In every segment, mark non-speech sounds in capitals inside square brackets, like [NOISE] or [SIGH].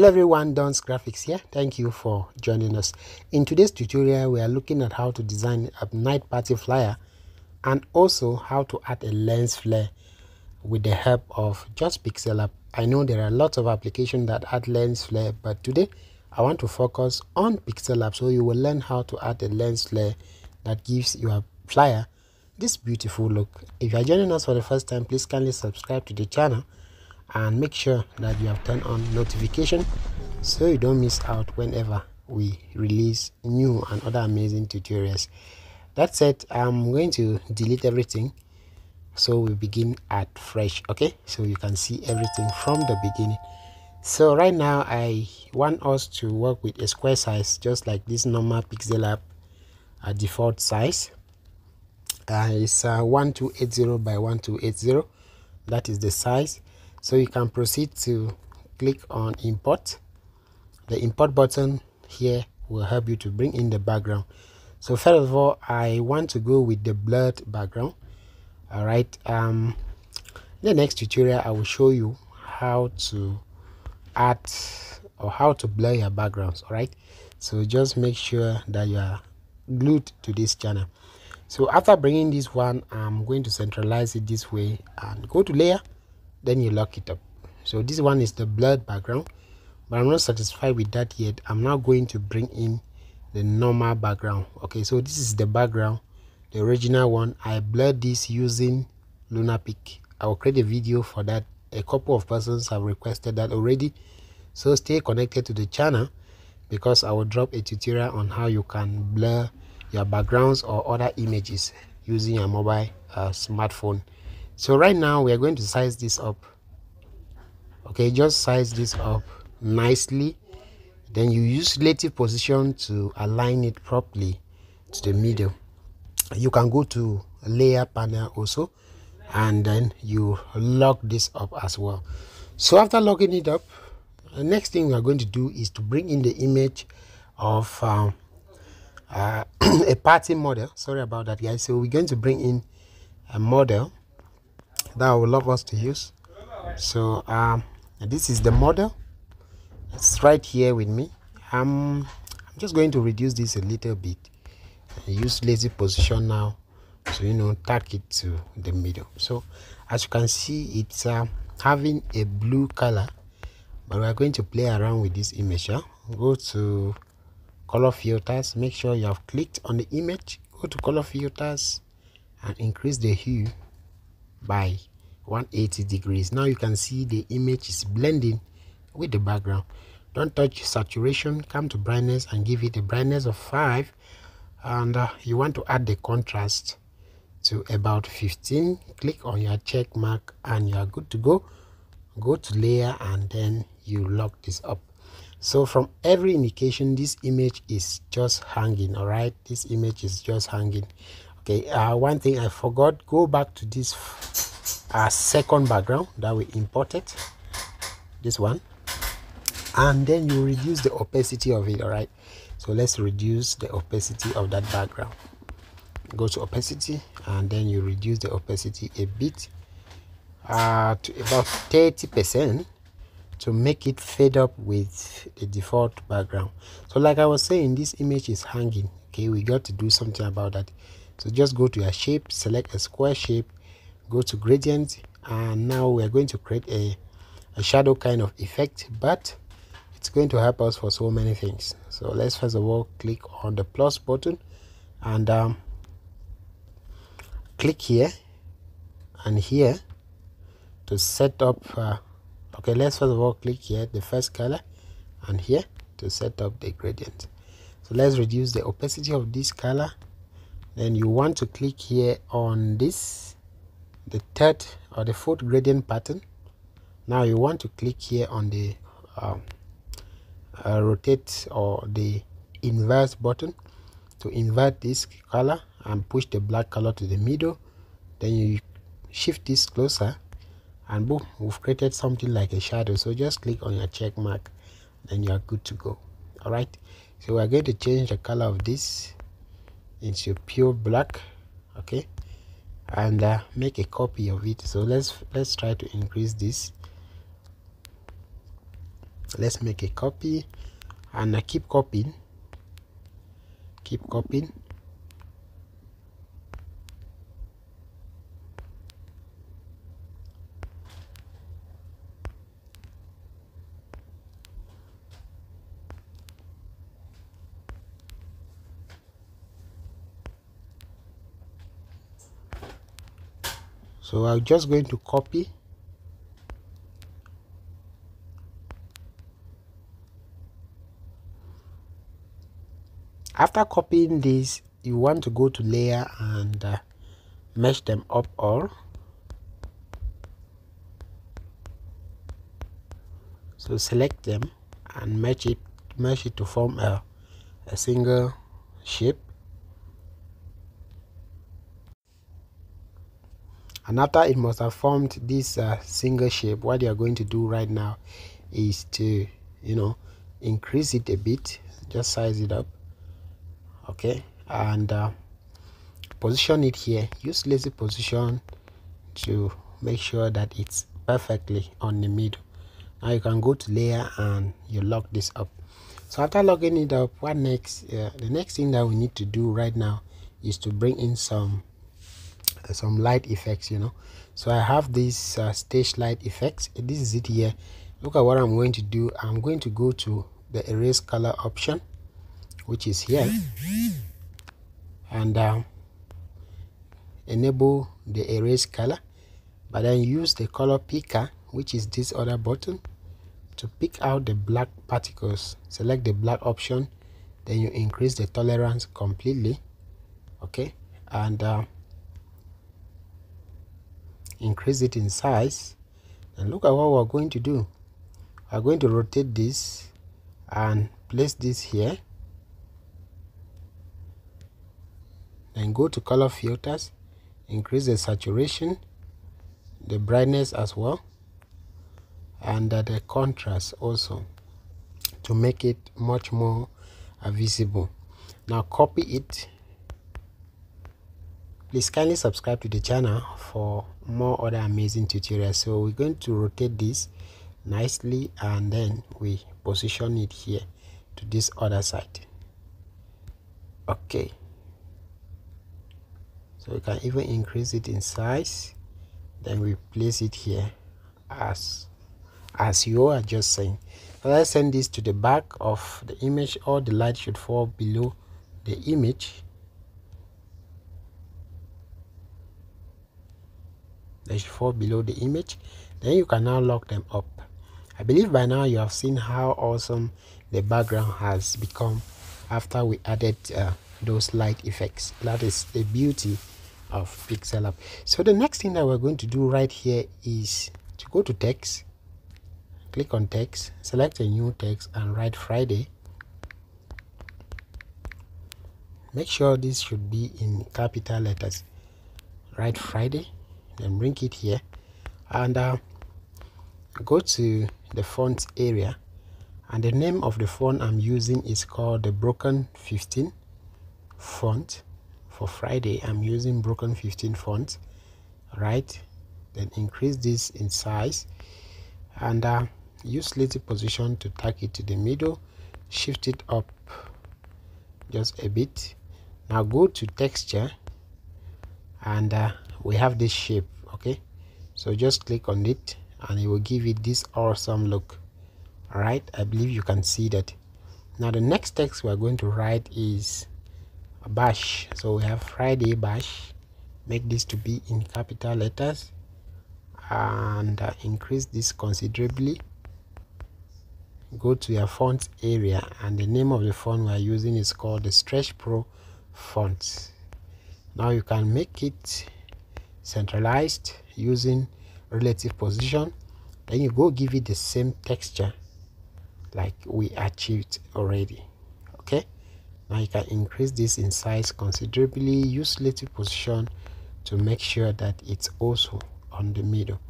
Hello everyone, Don's Graphics here. Thank you for joining us. In today's tutorial, we are looking at how to design a night party flyer and also how to add a lens flare with the help of just Pixellab. I know there are lots of applications that add lens flare, but today I want to focus on Pixellab so you will learn how to add a lens flare that gives your flyer this beautiful look. If you are joining us for the first time, please kindly subscribe to the channel and make sure that you have turned on notification so you don't miss out whenever we release new and other amazing tutorials. That said i'm going to delete everything so we begin at fresh okay? So you can see everything from the beginning. So right now i want us to work with a square size just like this normal Pixellab uh, default size. Uh, it's uh, 1280 by 1280 that is the size so you can proceed to click on import. The import button here will help you to bring in the background. So first of all i want to go with the blurred background. All right um in the next tutorial i will show you how to add or how to blur your backgrounds all right? So just make sure that you are glued to this channel. So after bringing this one i'm going to centralize it this way and go to layer then you lock it up. So this one is the blurred background but i'm not satisfied with that yet. I'm now going to bring in the normal background. Okay so this is the background the original one. I blurred this using Lunapic. I will create a video for that. A couple of persons have requested that already. So stay connected to the channel because i will drop a tutorial on how you can blur your backgrounds or other images using your mobile uh, smartphone so right now we are going to size this up. Okay just size this up nicely. Then you use relative position to align it properly to the middle. You can go to layer panel also and then you lock this up as well. So after locking it up the next thing we are going to do is to bring in the image of um, uh, [CLEARS THROAT] a party model. Sorry about that guys. So we're going to bring in a model that I would love us to use. So um, this is the model. It's right here with me. I'm just going to reduce this a little bit. Use lazy position now so you know tack it to the middle. So as you can see it's uh, having a blue color but we're going to play around with this image go to color filters. Make sure you have clicked on the image. Go to color filters and increase the hue by 180 degrees. Now you can see the image is blending with the background. Don't touch saturation come to brightness and give it a brightness of 5 and uh, you want to add the contrast to about 15 click on your check mark and you are good to go. Go to layer and then you lock this up. So from every indication this image is just hanging all right? This image is just hanging okay uh, one thing i forgot go back to this uh, second background that we imported this one and then you reduce the opacity of it all right? So let's reduce the opacity of that background. Go to opacity and then you reduce the opacity a bit uh, to about 30 percent to make it fade up with the default background. So like i was saying this image is hanging okay? We got to do something about that so just go to your shape select a square shape go to gradient and now we're going to create a, a shadow kind of effect but it's going to help us for so many things. So let's first of all click on the plus button and um, click here and here to set up uh, okay let's first of all click here the first color and here to set up the gradient. So let's reduce the opacity of this color then you want to click here on this the third or the fourth gradient pattern. Now you want to click here on the um, uh, rotate or the inverse button to invert this color and push the black color to the middle. Then you shift this closer and boom we've created something like a shadow. So just click on your check mark then you are good to go. All right? So we're going to change the color of this into pure black okay? And uh, make a copy of it. So let's let's try to increase this. Let's make a copy. And I keep copying. Keep copying so I'm just going to copy. After copying this you want to go to layer and uh, mesh them up all. So select them and match it mesh it to form a, a single shape and after it must have formed this uh, single shape what you are going to do right now is to you know increase it a bit just size it up okay? And uh, position it here use lazy position to make sure that it's perfectly on the middle. Now you can go to layer and you lock this up. So after locking it up what next uh, the next thing that we need to do right now is to bring in some some light effects you know. So i have this uh, stage light effects. This is it here. Look at what i'm going to do. I'm going to go to the erase color option which is here. And uh, enable the erase color. But then use the color picker which is this other button to pick out the black particles. Select the black option. Then you increase the tolerance completely. Okay? And uh, increase it in size. And look at what we're going to do. We're going to rotate this and place this here. Then go to color filters increase the saturation the brightness as well and uh, the contrast also to make it much more uh, visible. Now copy it please kindly subscribe to the channel for more other amazing tutorials. So we're going to rotate this nicely and then we position it here to this other side. Okay. So we can even increase it in size. Then we place it here as as you are just saying. So let's send this to the back of the image. Or the light should fall below the image they should fall below the image then you can now lock them up. I believe by now you have seen how awesome the background has become after we added uh, those light effects. That is the beauty of Pixellab so the next thing that we're going to do right here is to go to text click on text select a new text and write friday. Make sure this should be in capital letters. Write friday then bring it here. And uh, go to the font area. And the name of the font I'm using is called the broken 15 font. For Friday I'm using broken 15 font. Right? Then increase this in size. And uh, use little position to tack it to the middle. Shift it up just a bit. Now go to texture. And uh, we have this shape okay? So just click on it and it will give it this awesome look. All right i believe you can see that. Now the next text we're going to write is bash. So we have friday bash. Make this to be in capital letters and uh, increase this considerably. Go to your font area and the name of the font we are using is called the stretch pro font now you can make it centralized using relative position then you go give it the same texture like we achieved already okay? Now you can increase this in size considerably use relative position to make sure that it's also on the middle.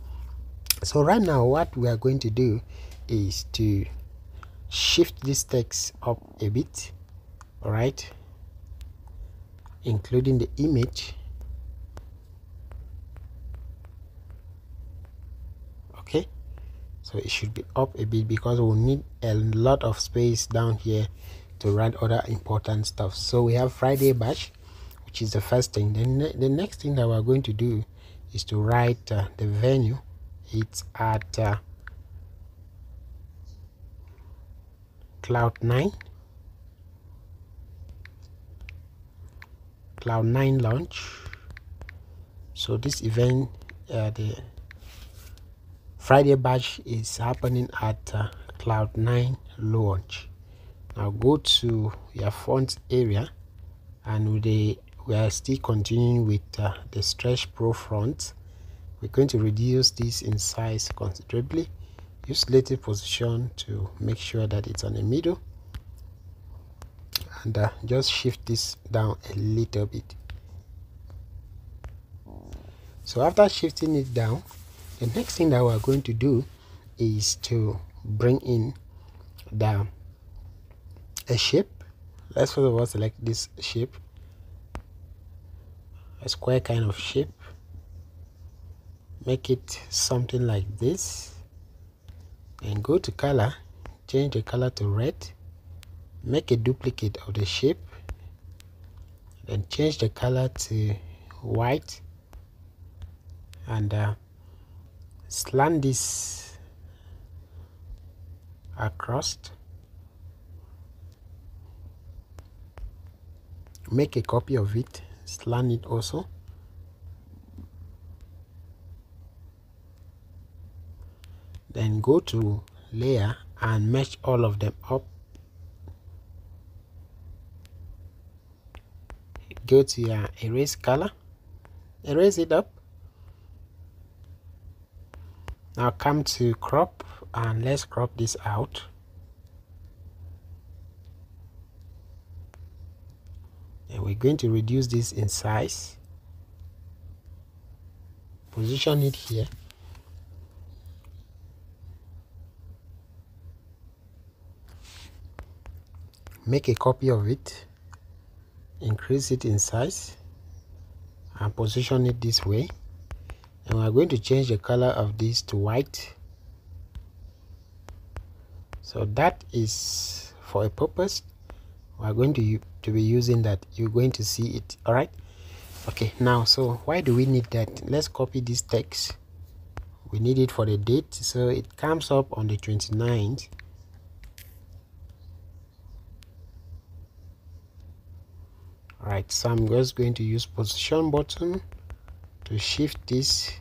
So right now what we are going to do is to shift this text up a bit all right? Including the image so it should be up a bit because we'll need a lot of space down here to write other important stuff. So we have friday bash which is the first thing. Then the next thing that we're going to do is to write uh, the venue. It's at uh, cloud 9 cloud 9 launch so this event uh, the friday bash is happening at uh, cloud 9 launch now go to your font area and with the we are still continuing with uh, the stretch pro font we're going to reduce this in size considerably. Use relative position to make sure that it's on the middle. And uh, just shift this down a little bit. So after shifting it down the next thing that we're going to do is to bring in the a shape. Let's first of all select this shape. A square kind of shape. Make it something like this. And go to color. Change the color to red. Make a duplicate of the shape. Then change the color to white. And uh, slant this across make a copy of it. Slant it also. Then go to layer and match all of them up. Go to your erase color. Erase it up now come to crop and let's crop this out. And we're going to reduce this in size. Position it here. Make a copy of it. Increase it in size. And position it this way and we're going to change the color of this to white. So that is for a purpose. We're going to to be using that. You're going to see it. All right? Okay now so why do we need that? Let's copy this text. We need it for the date. So it comes up on the 29th right so i'm just going to use position button to shift this.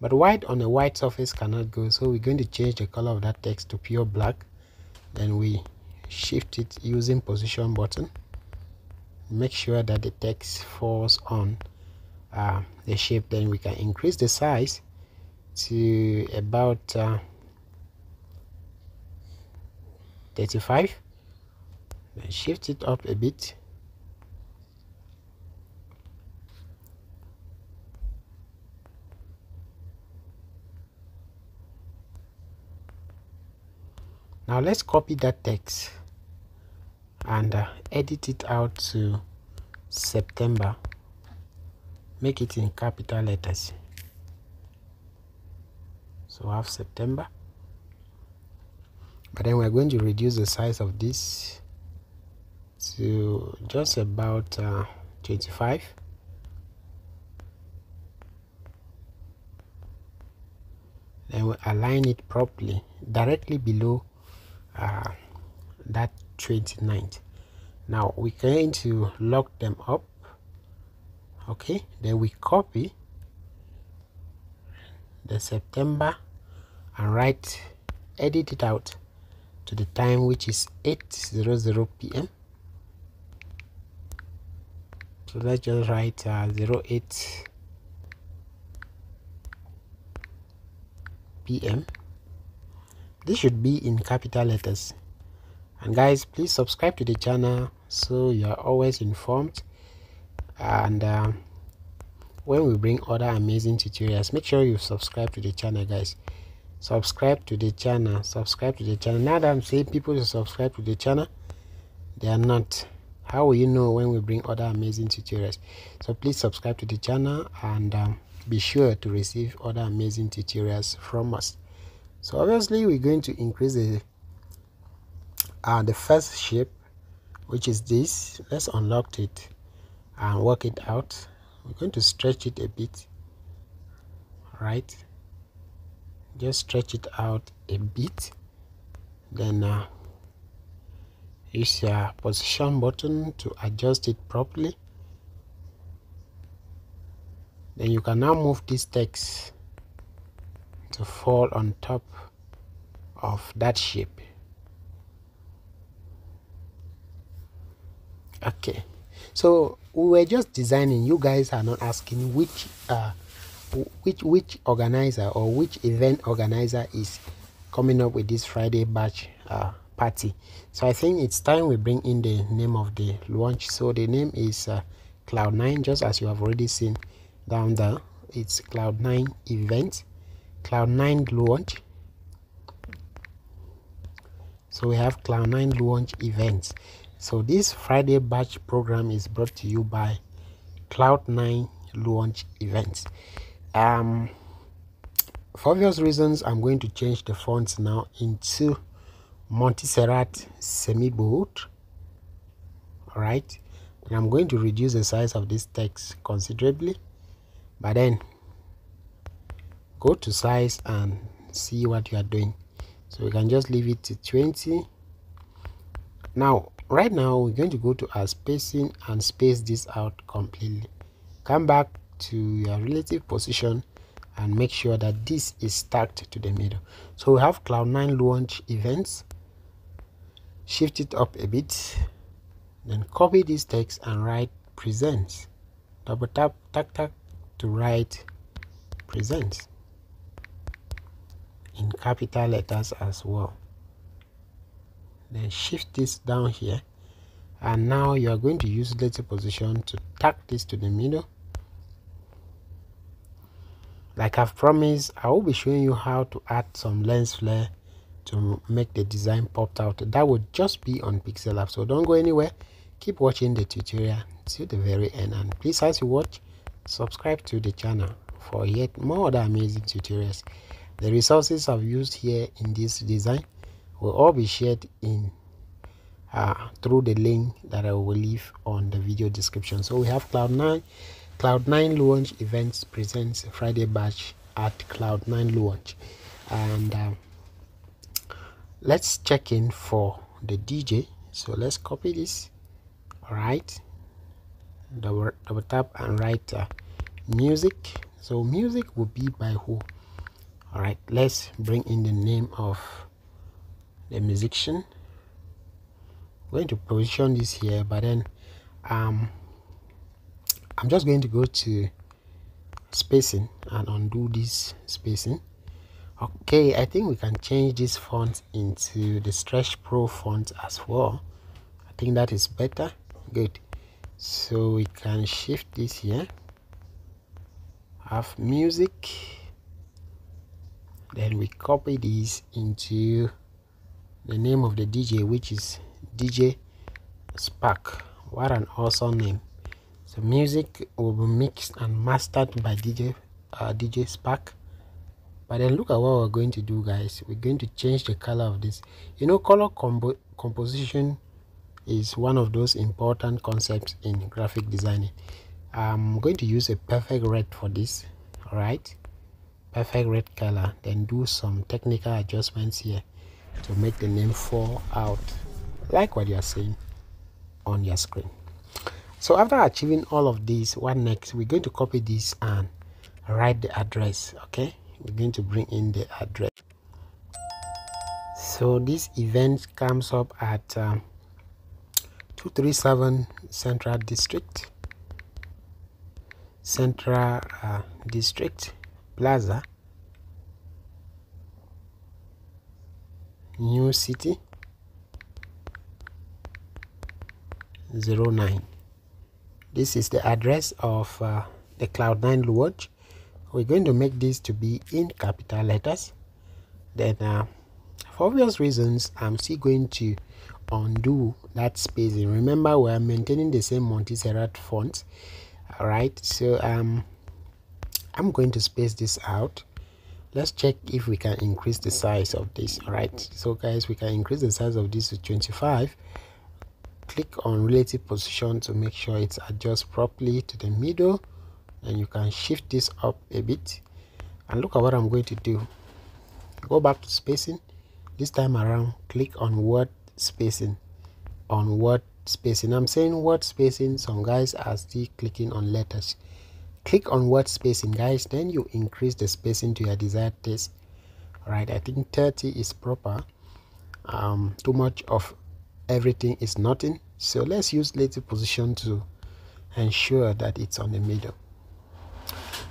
But white on a white surface cannot go. So we're going to change the color of that text to pure black. Then we shift it using position button. Make sure that the text falls on uh, the shape. Then we can increase the size to about uh, 35 then shift it up a bit now let's copy that text and uh, edit it out to September. Make it in capital letters. So have September. But then we're going to reduce the size of this to just about uh, 25 then we align it properly directly below uh, that 29th now we're going to lock them up okay? Then we copy the September and write edit it out to the time which is 8:00 p.m. so let's just write uh, 08 p.m this should be in capital letters. And guys please subscribe to the channel so you are always informed. And uh, when we bring other amazing tutorials make sure you subscribe to the channel guys. Subscribe to the channel. Subscribe to the channel. Now that i'm saying people to subscribe to the channel they are not. How will you know when we bring other amazing tutorials? So please subscribe to the channel and um, be sure to receive other amazing tutorials from us so obviously we're going to increase the uh, the first shape which is this. Let's unlock it and work it out. We're going to stretch it a bit right? Just stretch it out a bit. Then uh, use your position button to adjust it properly. Then you can now move this text to fall on top of that shape okay. So we were just designing. You guys are not asking which uh which which organizer or which event organizer is coming up with this friday bash uh, party. So i think it's time we bring in the name of the launch. So the name is uh, cloud9 just as you have already seen down there. It's cloud9 event cloud9 launch. So we have cloud9 launch events. So this friday bash program is brought to you by cloud9 launch events. Um for obvious reasons i'm going to change the fonts now into montserrat semi bold all right. And i'm going to reduce the size of this text considerably. But then go to size and see what you are doing. So we can just leave it to 20 now right now we're going to go to our spacing and space this out completely. Come back to your relative position and make sure that this is stacked to the middle. So we have cloud9 launch events. Shift it up a bit. Then copy this text and write presents. Double tap tap tap to write presents in capital letters as well. Then shift this down here and now you are going to use relative position to tack this to the middle. Like I've promised I will be showing you how to add some lens flare to make the design popped out. That would just be on Pixellab so don't go anywhere. Keep watching the tutorial till the very end and please as you watch subscribe to the channel for yet more other amazing tutorials the resources i've used here in this design will all be shared in uh, through the link that i will leave on the video description. So we have cloud9 cloud9 launch events presents friday bash at cloud9 launch. And uh, let's check in for the dj so let's copy this. All right. Double, double tap and write uh, music. So music will be by who all right let's bring in the name of the musician. I'm going to position this here but then um i'm just going to go to spacing and undo this spacing. Okay i think we can change this font into the stretch pro font as well. I think that is better. Good. So we can shift this here. Have music then we copy this into the name of the dj which is dj spark. What an awesome name. So music will be mixed and mastered by dj uh, dj spark. But then look at what we're going to do guys. We're going to change the color of this. You know color combo composition is one of those important concepts in graphic designing. I'm going to use a perfect red for this all right perfect red color then do some technical adjustments here to make the name fall out like what you are seeing on your screen. So after achieving all of these what next? We're going to copy this and write the address okay? We're going to bring in the address. So this event comes up at um, 237 Central District, Central uh, District Plaza, New City 09. This is the address of uh, the Cloud9 Lodge. We're going to make this to be in capital letters. Then, uh, for obvious reasons, I'm still going to undo that spacing remember we're maintaining the same Montserrat font all right so um i'm going to space this out. Let's check if we can increase the size of this all right so guys we can increase the size of this to 25 click on relative position to make sure it's adjust properly to the middle. And you can shift this up a bit. And look at what i'm going to do. Go back to spacing. This time around click on word spacing. On word spacing. I'm saying word spacing. Some guys are still clicking on letters click on word spacing guys then you increase the spacing to your desired taste. Right i think 30 is proper. Um too much of everything is nothing. So let's use relative position to ensure that it's on the middle.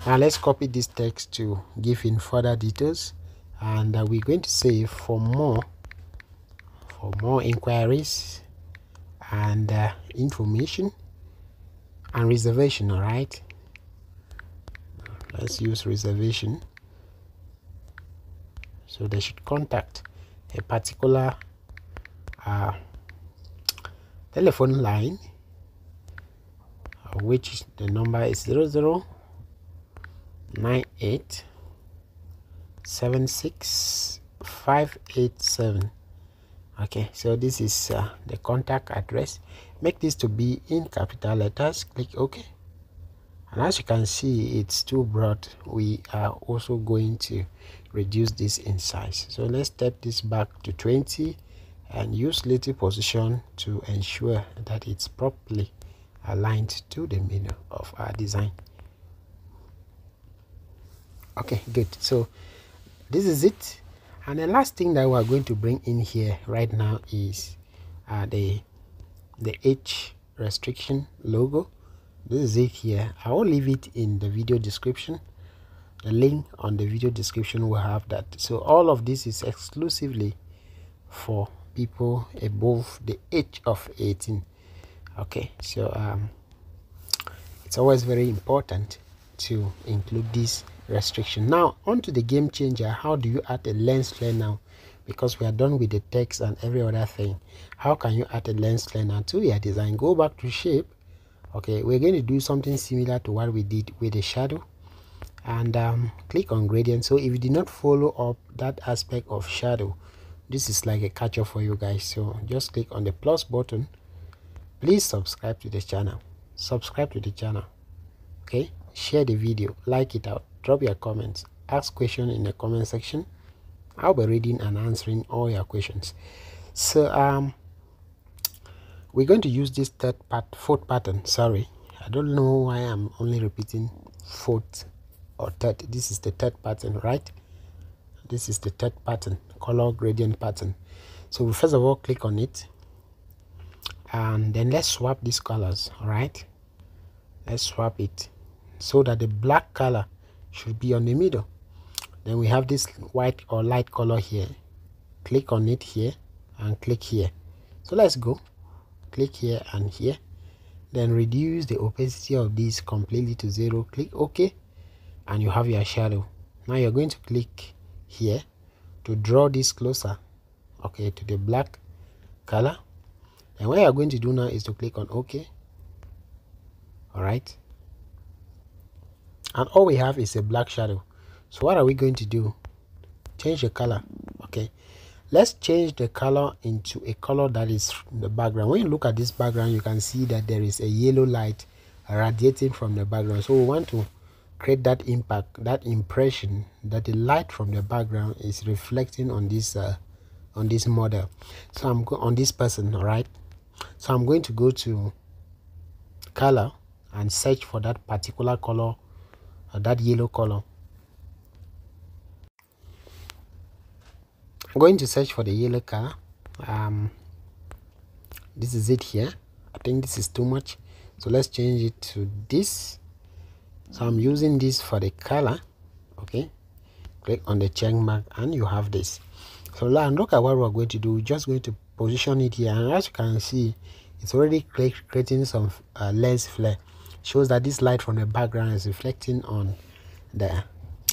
Now let's copy this text to give in further details. And uh, we're going to say for more for more inquiries and uh, information and reservation all right let's use reservation. So they should contact a particular uh, telephone line uh, which the number is 0098 76587 okay so this is uh, the contact address. Make this to be in capital letters. Click ok and as you can see it's too broad. We are also going to reduce this in size. So let's step this back to 20 and use little position to ensure that it's properly aligned to the middle of our design. Okay good. So this is it. And the last thing that we're going to bring in here right now is uh, the the age restriction logo this is it here. I will leave it in the video description. The link on the video description will have that. So all of this is exclusively for people above the age of 18 okay so um, it's always very important to include this restriction. Now onto the game changer. How do you add a lens flare now because we are done with the text and every other thing. How can you add a lens flare now to your design? Go back to shape okay we're going to do something similar to what we did with the shadow. And um, click on gradient. So if you did not follow up that aspect of shadow this is like a catch-up for you guys. So just click on the plus button. Please subscribe to the channel. Subscribe to the channel. Okay share the video. Like it out. Drop your comments. Ask questions in the comment section. I'll be reading and answering all your questions. So um we're going to use this third part fourth pattern sorry. I don't know why i'm only repeating fourth or third. This is the third pattern right? This is the third pattern color gradient pattern. So we first of all click on it and then let's swap these colors all right? Let's swap it so that the black color should be on the middle. Then we have this white or light color here. Click on it here and click here. So let's go click here and here then reduce the opacity of this completely to zero. Click ok and you have your shadow. Now you're going to click here to draw this closer okay to the black color. And what you're going to do now is to click on ok all right? And all we have is a black shadow. So what are we going to do? Change the color okay let's change the color into a color that is the background. When you look at this background you can see that there is a yellow light radiating from the background. So we want to create that impact that impression that the light from the background is reflecting on this uh, on this model. So i'm on this person all right? So i'm going to go to color and search for that particular color uh, that yellow color I'm going to search for the yellow car. um, this is it here. I think this is too much. So let's change it to this. So I'm using this for the color okay? Click on the check mark and you have this. So look at what we're going to do. We're just going to position it here. And as you can see it's already creating some uh, lens flare. Shows that this light from the background is reflecting on the,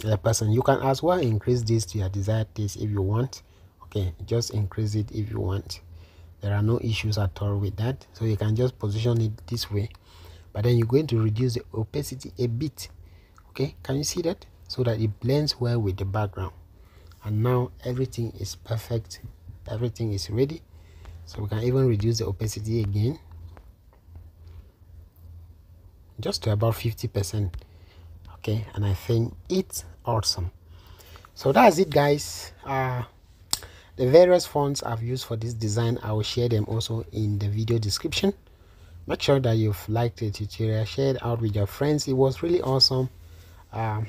the person. You can as well increase this to your desired taste if you want okay just increase it if you want. There are no issues at all with that. So you can just position it this way. But then you're going to reduce the opacity a bit. Okay can you see that? So that it blends well with the background. And now everything is perfect. Everything is ready. So we can even reduce the opacity again. Just to about 50 percent. Okay and i think it's awesome. So that's it guys. Uh the various fonts i've used for this design i will share them also in the video description. Make sure that you've liked the tutorial share it out with your friends. It was really awesome um,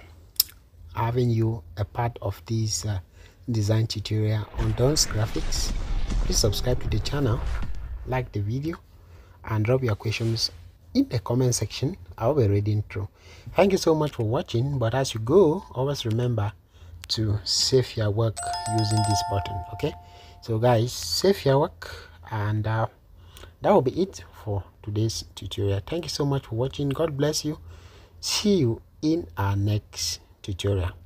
having you a part of this uh, design tutorial on Don's graphics. Please subscribe to the channel like the video and drop your questions in the comment section. I'll be reading through. Thank you so much for watching but as you go always remember to save your work using this button okay? So guys save your work and uh, that will be it for today's tutorial. Thank you so much for watching. God bless you. See you in our next tutorial